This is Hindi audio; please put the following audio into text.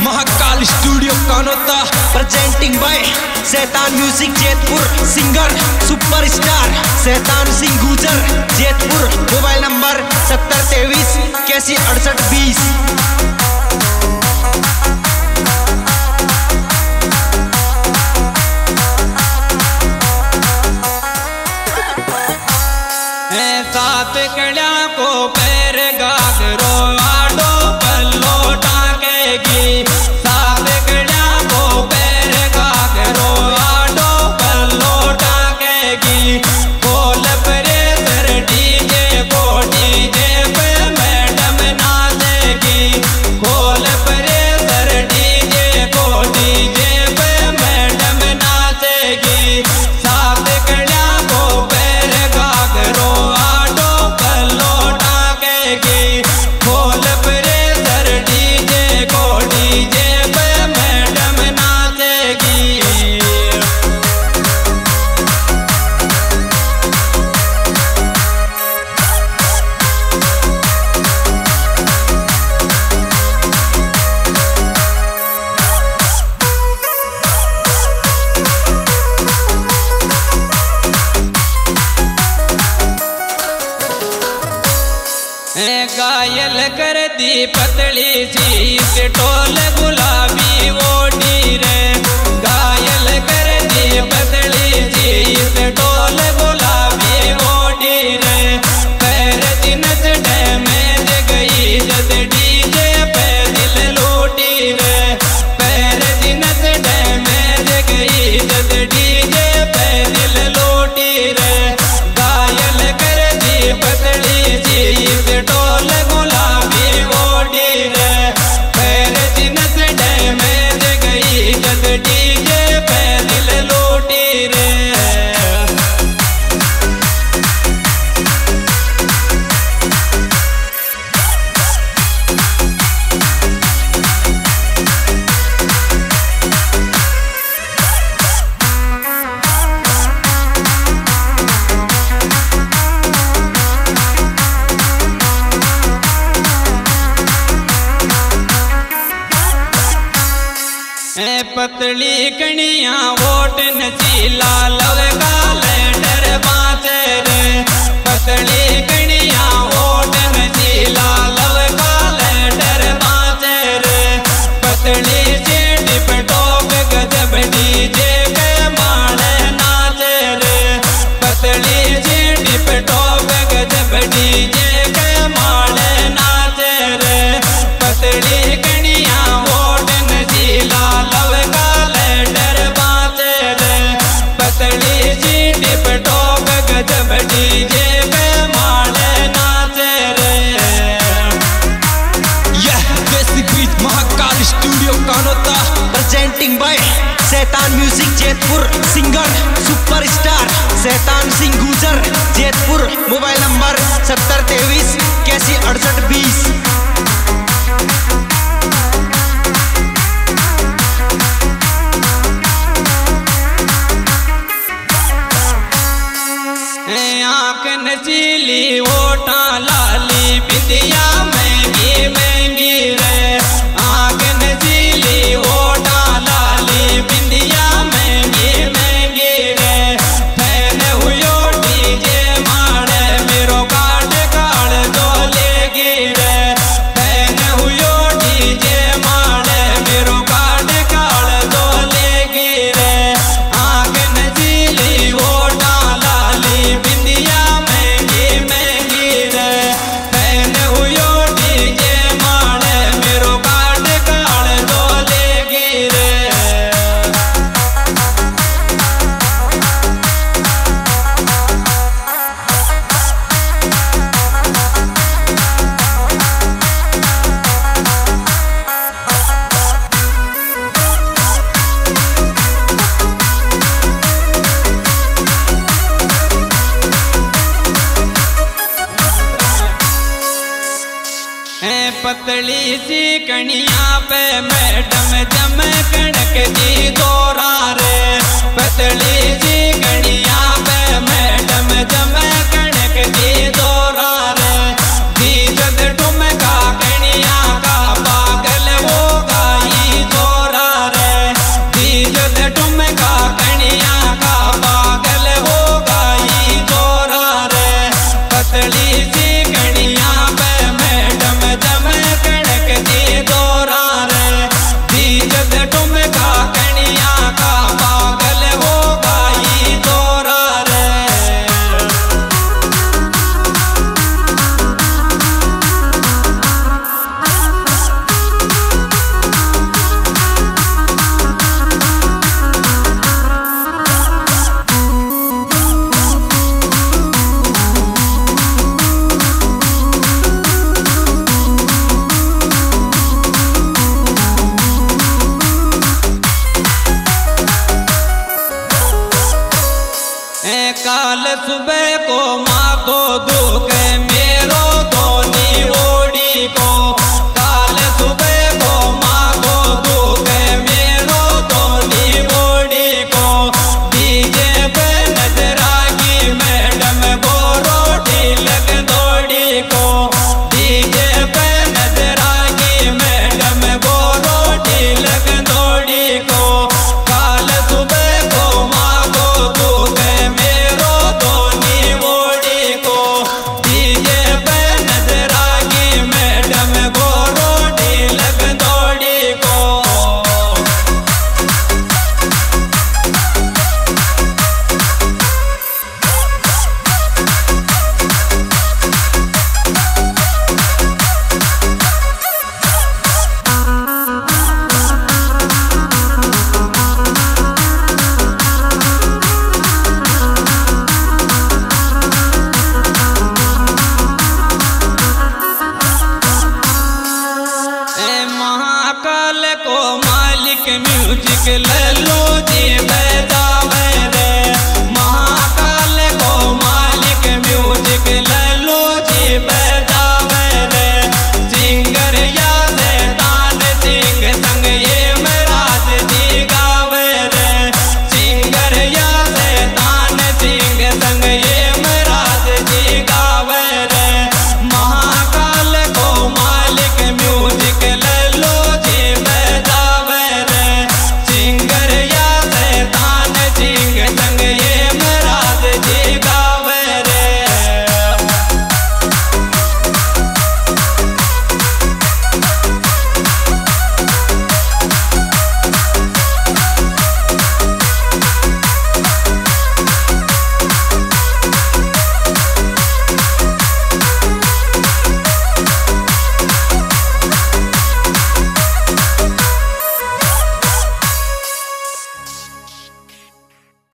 Mahakal studio Kanota presenting by Saitan music Jetpur singer superstar Saitan Singh Gujar, Jetpur mobile number सत्तर तेईस कैसी अड़सठ बीस। पतली जी है पतली कणिया वोट नची लाल का लेडर बात पतली कणिया vote presenting by Saitan music Jetpur singer super star Saitan Singh Gujar Jetpur mobile number सत्तर तेईस कैसी अड़सठ बीस बड़ी सी कणिया पे मैडम जम कणक जी सुबह को मा को दो